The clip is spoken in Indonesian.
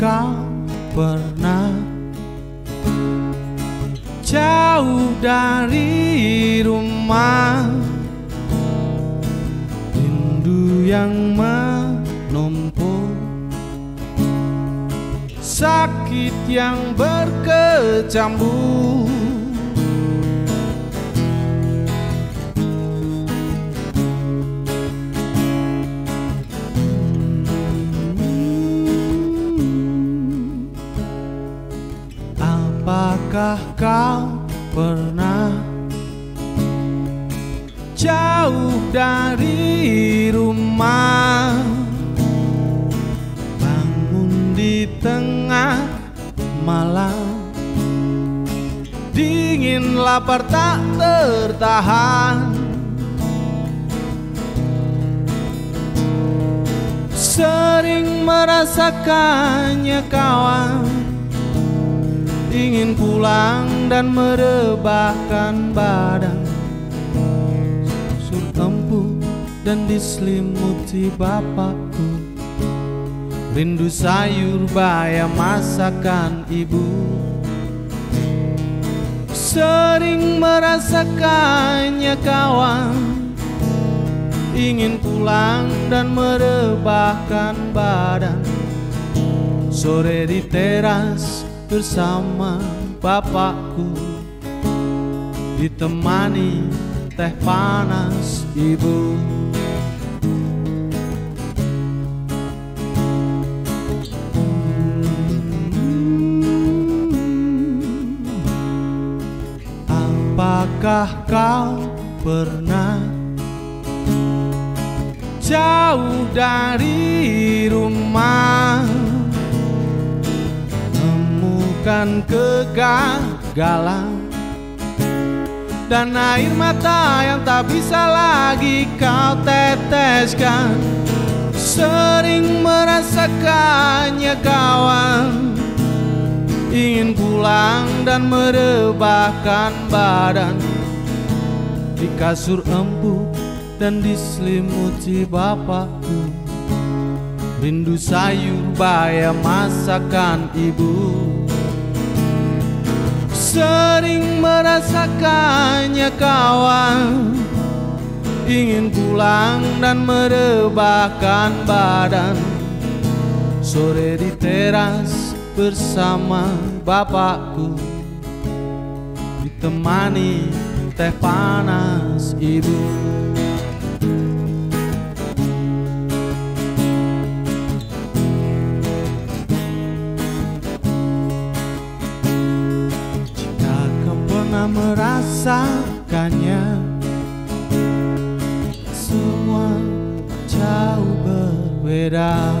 kau pernah jauh dari rumah Rindu yang menumpuk? Sakit yang berkecambuk Apakah kau pernah jauh dari rumah? Bangun di tengah malam. Dingin lapar tak tertahan. Sering merasakannya kawan Ingin pulang dan merebahkan badan. Sur empu dan diselimuti bapakku. Rindu sayur bayam masakan ibu. Sering merasakannya kawan. Ingin pulang dan merebahkan badan. Sore di teras bersama bapakku. Ditemani teh panas ibu. Apakah kau pernah jauh dari rumah Nemukan kegagalan. Dan air mata yang tak bisa lagi kau teteskan. Sering merasakannya kawan Ingin pulang dan merebahkan badan. Di kasur empuk dan diselimuti bapakku. Rindu sayur bayam masakan ibu Sering merasakannya kawan. Ingin pulang dan merebahkan badan. Sore di teras bersama bapakku. Ditemani teh panas ibu merasakannya. Semua jauh berbeda